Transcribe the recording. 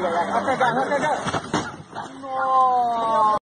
在这儿，在这儿。